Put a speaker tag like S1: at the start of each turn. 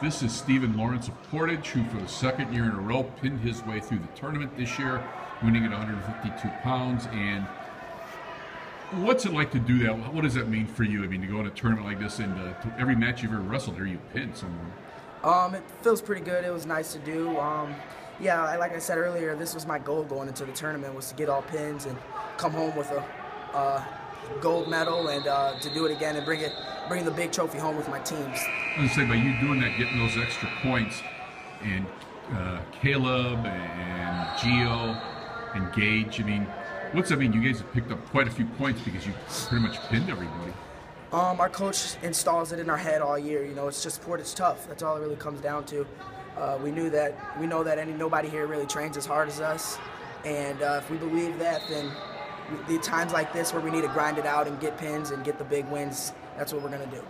S1: This is Steven Lawrence of Portage, who for the second year in a row pinned his way through the tournament this year, winning at 152 pounds. And what's it like to do that? What does that mean for you? I mean, to go in a tournament like this and uh, to every match you've ever wrestled here, you pinned someone.
S2: Um, it feels pretty good. It was nice to do. Um, yeah, I- like I said earlier, this was my goal going into the tournament was to get all pins and come home with a uh, gold medal and uh, to do it again and bring it, bring the big trophy home with my teams.
S1: I was gonna say, by you doing that, getting those extra points, and uh, Caleb and Geo and Gage, I mean, what's that mean? You guys have picked up quite a few points because you pretty much pinned everybody.
S2: Um, our coach installs it in our head all year. You know, it's just sport. It's tough. That's all it really comes down to. Uh, we knew that. We know that any nobody here really trains as hard as us, and uh, if we believe that, then the times like this where we need to grind it out and get pins and get the big wins, that's what we're gonna do.